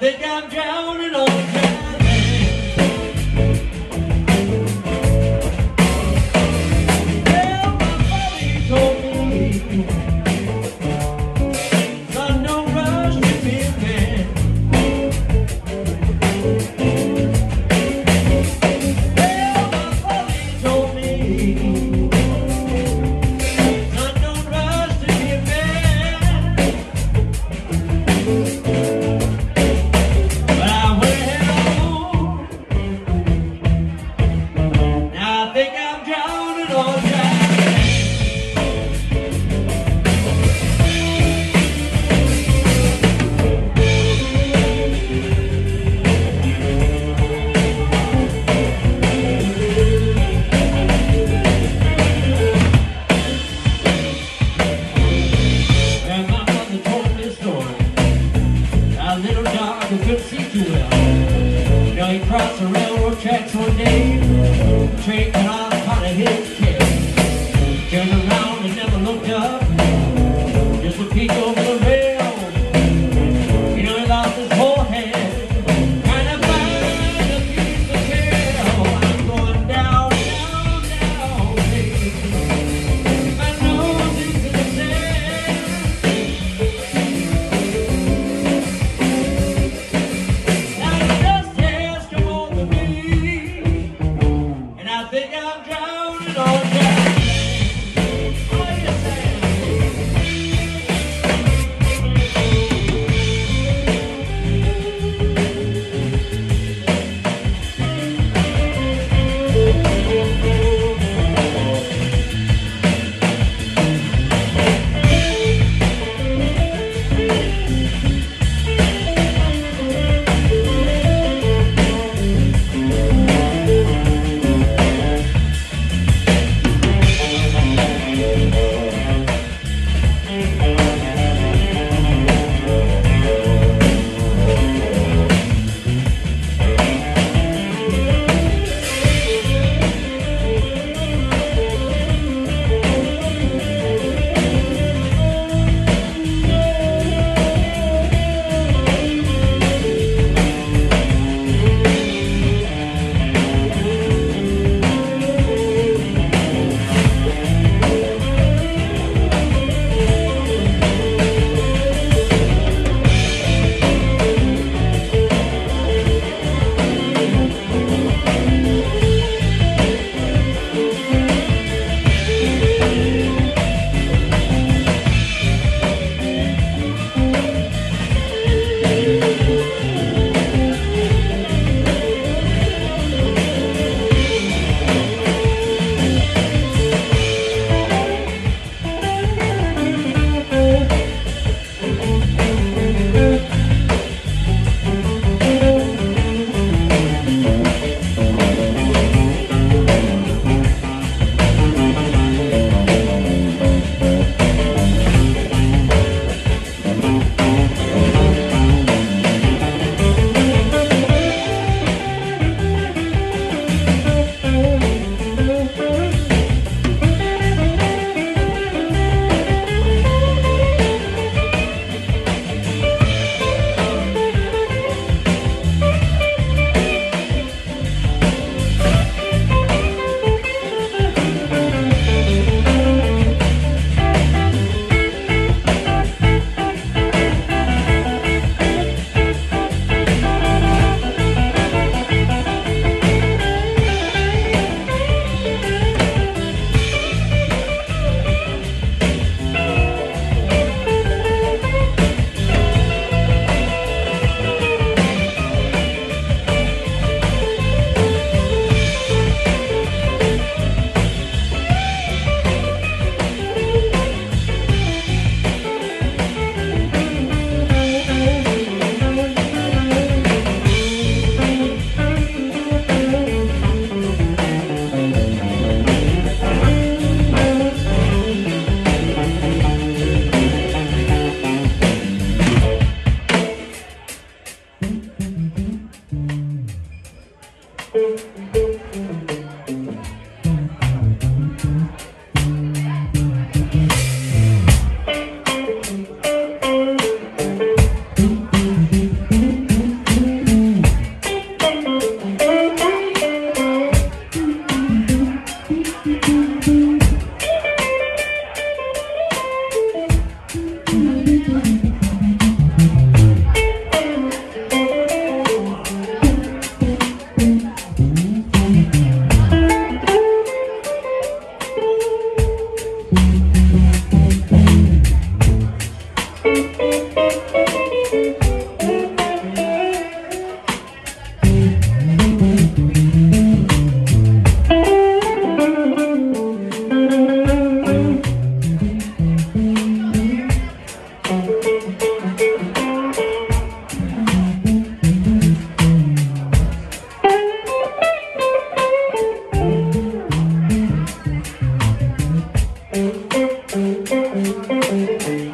think I'm drowning on all day. How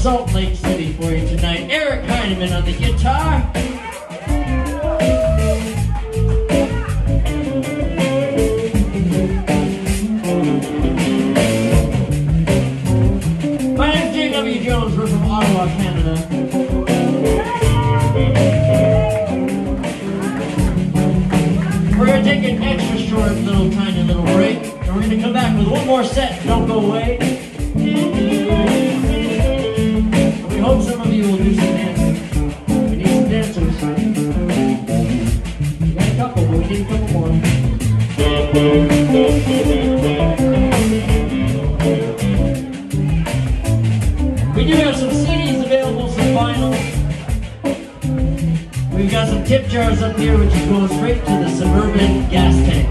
Salt Lake City for you tonight. Eric Heideman on the guitar. My name is J.W. Jones. We're from Ottawa, Canada. We're going to take an extra short little tiny little break. And we're going to come back with one more set. Don't go away. Some of you will do some dancing. We need some. We got a couple, but we need a couple more. We do have some CDs available, some vinyl. We've got some tip jars up here, which is going straight to the suburban gas tank.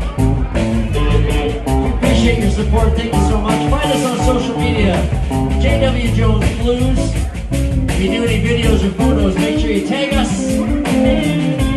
Appreciate your support. Thank you so much. Find us on social media. JW Jones Blues. If you do any videos or photos, make sure you tag us.